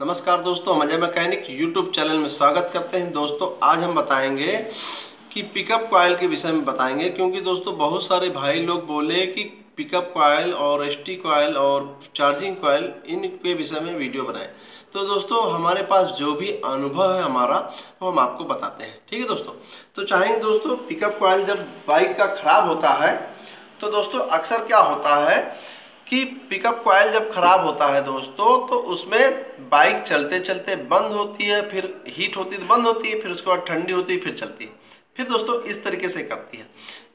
नमस्कार दोस्तों मज़ा मैकेनिक यूट्यूब चैनल में स्वागत करते हैं। दोस्तों, आज हम बताएँगे कि पिकअप कॉयल के विषय में बताएँगे, क्योंकि दोस्तों, बहुत सारे भाई लोग बोले कि पिकअप कॉयल और एस टी कॉयल और चार्जिंग कॉयल इन के विषय में वीडियो बनाएँ। तो दोस्तों, हमारे पास जो भी अनुभव है हमारा, वो हम आपको बताते हैं। ठीक है दोस्तों? तो चाहेंगे दोस्तों पिकअप कॉयल जब बाइक का खराब होता है तो दोस्तों, अक्सर क्या होता है कि पिकअप कॉयल जब खराब होता है दोस्तों तो उसमें बाइक चलते चलते बंद होती है, फिर हीट होती है तो बंद होती है, फिर उसके बाद ठंडी होती है, फिर चलती है। फिर दोस्तों इस तरीके से करती है।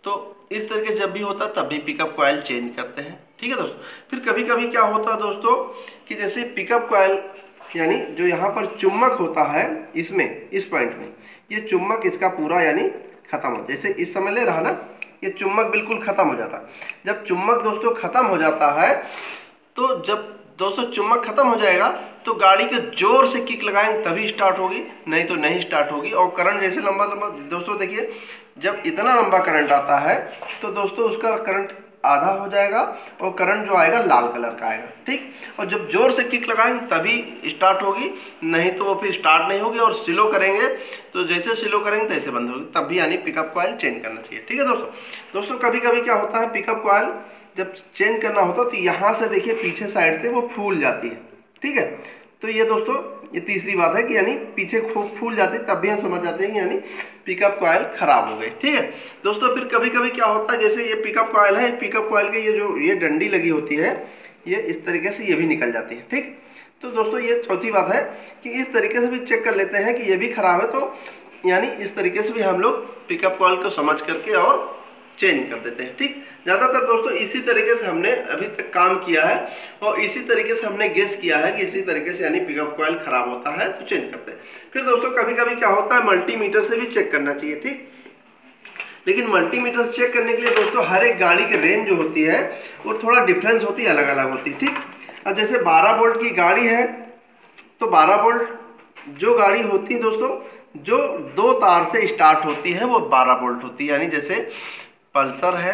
तो इस तरीके से जब भी होता है, तब भी पिकअप कॉयल चेंज करते हैं। ठीक है दोस्तों? फिर कभी कभी क्या होता है दोस्तों, कि जैसे पिकअप कॉयल यानी जो यहाँ पर चुम्बक होता है, इसमें, इस पॉइंट में, ये चुम्बक इसका पूरा यानी खत्म हो, जैसे इस समय ले रहा ना ये चुम्बक बिल्कुल ख़त्म हो जाता। जब चुम्बक दोस्तों ख़त्म हो जाता है तो जब दोस्तों चुम्बक ख़त्म हो जाएगा तो गाड़ी के ज़ोर से किक लगाएँगे, तभी स्टार्ट होगी, नहीं तो नहीं स्टार्ट होगी। और करंट जैसे लंबा लंबा दोस्तों देखिए, जब इतना लंबा करंट आता है तो दोस्तों उसका करंट आधा हो जाएगा और करंट जो आएगा लाल कलर का आएगा, ठीक? और जब ज़ोर से किक लगाएँगे, तभी स्टार्ट होगी, नहीं तो वो फिर स्टार्ट नहीं होगी और स्लो करेंगे तो जैसे स्लो करेंगे, तैसे बंद होगी। तब भी यानी पिकअप कॉयल चेंज करना चाहिए, ठीक है दोस्तों? दोस्तों कभी कभी क्या होता है पिकअप कॉयल जब चेंज करना होता तो यहाँ से देखिए, पीछे साइड से वो फूल जाती है, ठीक है? तो ये दोस्तों ये तीसरी बात है कि यानी पीछे खूब फूल जाते, तब भी हम समझ जाते हैं कि यानी पिकअप कॉयल खराब हो गई, ठीक है? दोस्तों, फिर कभी कभी क्या होता है, जैसे ये पिकअप कॉयल है पिकअप कॉयल के ये जो, ये डंडी लगी होती है, ये इस तरीके से ये भी निकल जाती है, ठीक? तो दोस्तों, ये चौथी बात है कि इस तरीके से भी चेक कर लेते हैं कि ये भी खराब है तो यानी इस तरीके से भी हम लोग पिकअप कॉयल को समझ करके और चेंज कर देते हैं, ठीक? ज़्यादातर दोस्तों इसी तरीके से हमने अभी तक काम किया है और इसी तरीके से हमने गेस किया है कि इसी तरीके से यानी पिकअप कॉयल खराब होता है तो चेंज करते हैं। फिर दोस्तों कभी कभी क्या होता है मल्टीमीटर से भी चेक करना चाहिए, ठीक? लेकिन मल्टीमीटर से चेक करने के लिए दोस्तों हर एक गाड़ी की रेंज जो होती है, वो थोड़ा डिफरेंस होती है अलग अलग होती है, ठीक? अब जैसे बारह वोल्ट की गाड़ी है तो बारह वोल्ट जो गाड़ी होती है दोस्तों, जो दो तार से स्टार्ट होती है, वो बारह वोल्ट होती है। यानी जैसे पल्सर है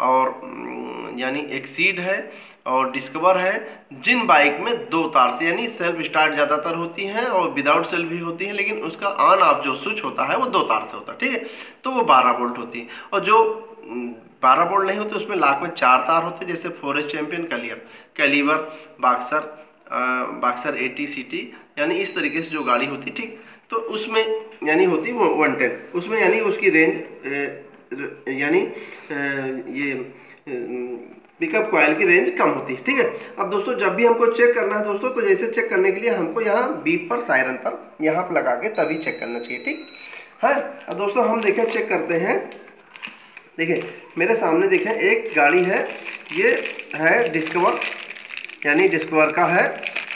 और यानी एक्सीड है और डिस्कवर है, जिन बाइक में दो तार से, यानी सेल्फ स्टार्ट ज़्यादातर होती हैं और विदाउट सेल्फ भी होती हैं, लेकिन उसका ऑन ऑफ़ जो स्विच होता है वो दो तार से होता है, ठीक है? तो वो बारह वोल्ट होती है और जो बारह वोल्ट नहीं होते, उसमें लाख में चार तार होते जैसे Forest Champion Kaliyar Caliber Boxer Boxer A T यानी इस तरीके से जो गाड़ी होती ठीक? तो उसमें, यानी होती वो वन टेन उसमें, यानी उसकी रेंज यानी ये पिकअप कॉयल की रेंज कम होती है, ठीक है? अब दोस्तों, जब भी हमको चेक करना है दोस्तों तो जैसे चेक करने के लिए हमको यहाँ बीप पर सायरन पर, यहाँ पर लगा के तभी चेक करना चाहिए, ठीक? है, अब दोस्तों, हम देखें चेक करते हैं। देखिए मेरे सामने देखें, एक गाड़ी है, ये है डिस्कवर यानी डिस्कवर का है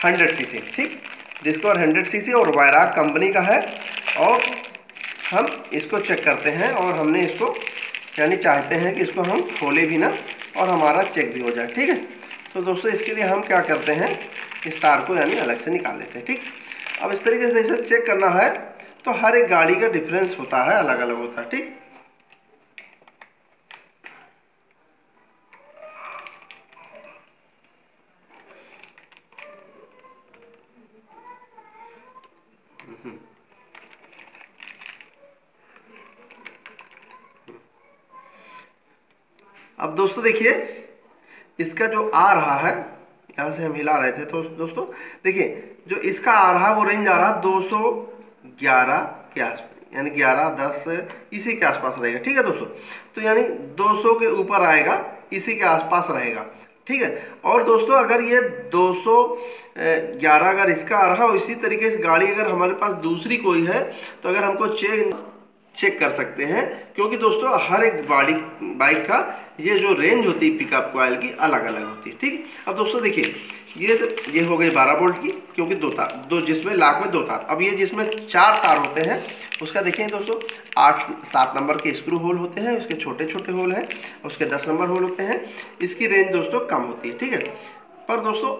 हंड्रेड सी ठीक? डिस्कवर हंड्रेड सी और वायराग कंपनी का है, और हम इसको चेक करते हैं और हमने इसको, यानी चाहते हैं कि इसको हम खोले भी ना और हमारा चेक भी हो जाए, ठीक है? तो दोस्तों, इसके लिए हम क्या करते हैं, इस तार को यानी अलग से निकाल लेते हैं, ठीक? अब इस तरीके से जैसे चेक करना है तो हर एक गाड़ी का डिफरेंस होता है अलग अलग होता है, ठीक? अब दोस्तों देखिए, इसका जो आ रहा है, यहाँ से हम हिला रहे थे तो दोस्तों, देखिए, जो इसका आ रहा है, वो रेंज आ रहा है 211 के आसपास, यानी 11 10 इसी के आसपास रहेगा, ठीक है दोस्तों? तो यानी 200 के ऊपर आएगा, इसी के आसपास रहेगा, ठीक है? और दोस्तों, अगर ये 211 अगर इसका आ रहा हो इसी तरीके से गाड़ी अगर हमारे पास दूसरी कोई है तो अगर हमको चेक चेक कर सकते हैं। क्योंकि दोस्तों, हर एक बाड़ी बाइक का ये जो रेंज होती है पिकअप कॉयल की अलग अलग होती है, ठीक? अब दोस्तों देखिए, ये तो ये हो गई बारह वोल्ट की, क्योंकि दो तार, दो जिसमें लाख में दो तार। अब ये जिसमें चार तार होते हैं, उसका देखिए दोस्तों, आठ, सात नंबर के स्क्रू होल होते हैं, उसके छोटे छोटे होल हैं, उसके दस नंबर होल होते हैं। इसकी रेंज दोस्तों कम होती है, ठीक है? पर दोस्तों,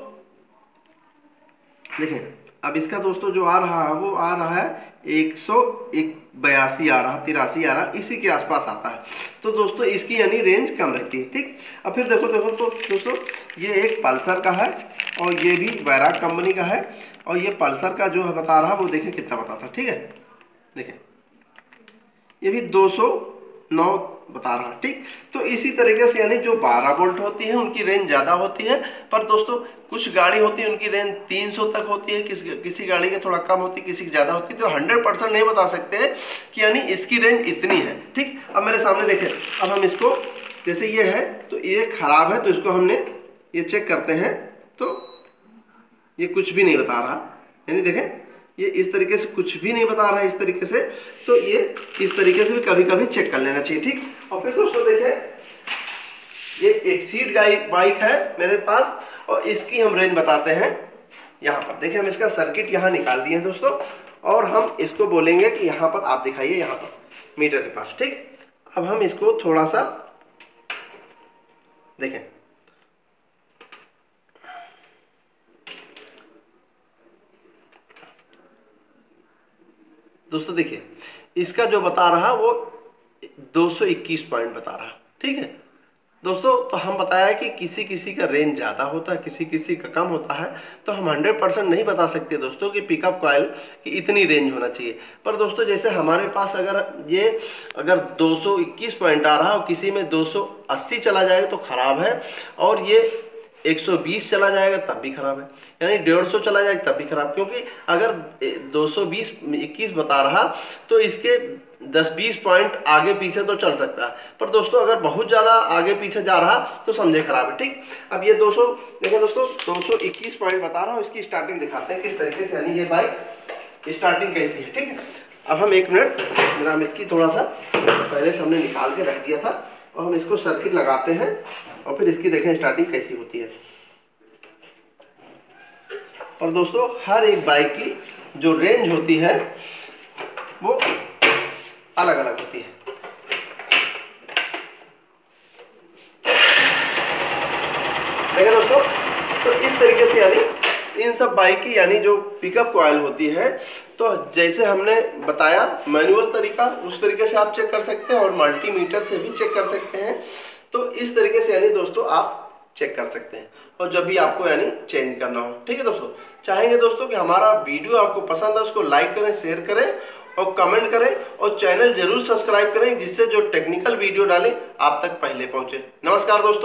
देखिए अब इसका दोस्तों जो आ रहा है, वो आ रहा है एक सौ एक बयासी आ रहा, तिरासी आ रहा, इसी के आसपास आता है। तो दोस्तों, इसकी यानी रेंज कम रहती है, ठीक? अब फिर देखो देखो तो दोस्तों, ये एक पल्सर का है और ये भी वैराग कंपनी का है और ये पल्सर का जो है बता रहा, वो देखें कितना बताता ठीक है? देखें। ये भी 209 बता रहा ठीक? तो इसी तरीके से यानी जो 12 वोल्ट होती है, उनकी रेंज ज़्यादा होती है, पर दोस्तों, कुछ गाड़ी होती है, उनकी रेंज 300 तक होती है, किस, किसी गाड़ी की थोड़ा कम होती है, किसी की ज़्यादा होती है तो 100 परसेंट नहीं बता सकते कि यानी इसकी रेंज इतनी है, ठीक? अब मेरे सामने देखें, अब हम इसको, जैसे ये है तो ये खराब है तो इसको हमने ये चेक करते हैं तो ये कुछ भी नहीं बता रहा, यानी देखें ये इस तरीके से कुछ भी नहीं बता रहा है इस तरीके से तो ये इस तरीके से भी कभी कभी चेक कर लेना चाहिए, ठीक? और फिर दोस्तों देखें, ये एक सीट बाइक है मेरे पास, और इसकी हम रेंज बताते हैं। यहाँ पर देखिए हम इसका सर्किट यहाँ निकाल दिए हैं दोस्तों, और हम इसको बोलेंगे कि यहाँ पर आप दिखाइए, यहाँ पर मीटर के पास, ठीक? अब हम इसको थोड़ा सा देखें। दोस्तों देखिए, इसका जो बता रहा वो 221 पॉइंट बता रहा, ठीक है? दोस्तों तो हम बताया कि किसी किसी का रेंज ज़्यादा होता है किसी किसी का कम होता है तो हम 100 परसेंट नहीं बता सकते दोस्तों कि पिकअप कॉयल की इतनी रेंज होना चाहिए। पर दोस्तों, जैसे हमारे पास अगर ये, अगर 221 पॉइंट आ रहा और किसी में 280 चला जाएगा तो ख़राब है, और ये 120 चला जाएगा, तब भी खराब है। यानी 150 चला जाएगा, तब भी खराब। क्योंकि अगर 220 21 बता रहा तो इसके 10-20 पॉइंट आगे पीछे तो चल सकता है। पर दोस्तों, अगर बहुत ज़्यादा आगे पीछे जा रहा तो समझे खराब है, ठीक? अब ये 200 देखो दोस्तों 221 पॉइंट बता रहा हूँ, इसकी स्टार्टिंग दिखाते हैं किस तरीके से। यानी ये बाइक स्टार्टिंग कैसी है, ठीक है? अब हम एक मिनट, जरा हम इसकी थोड़ा सा, पहले से हमने निकाल के रख दिया था। और हम इसको सर्किट लगाते हैं और फिर इसकी देखें स्टार्टिंग कैसी होती है। और दोस्तों, हर एक बाइक की जो रेंज होती है, वो अलग अलग होती है। देखें दोस्तों तो इस तरीके से यानी इन सब बाइक की, यानी जो पिकअप कॉयल होती है तो जैसे हमने बताया मैनुअल तरीका, उस तरीके से आप चेक कर सकते हैं और मल्टीमीटर से भी चेक कर सकते हैं। तो इस तरीके से, यानी दोस्तों, आप चेक कर सकते हैं। और जब भी आपको, यानी चेंज करना हो, ठीक है दोस्तों? चाहेंगे दोस्तों कि हमारा वीडियो आपको पसंद है उसको लाइक करें शेयर करें और कमेंट करें और चैनल ज़रूर सब्सक्राइब करें, जिससे जो टेक्निकल वीडियो डालें, आप तक पहले पहुँचे। नमस्कार दोस्तों।